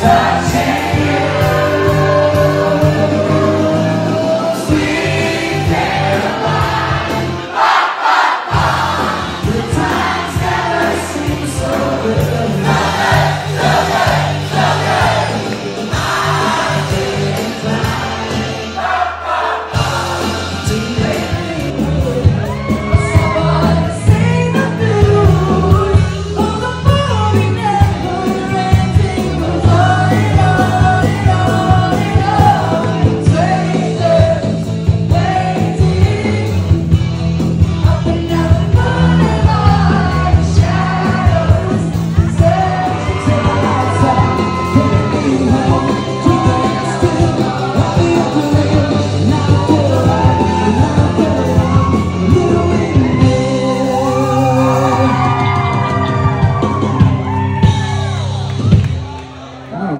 touching.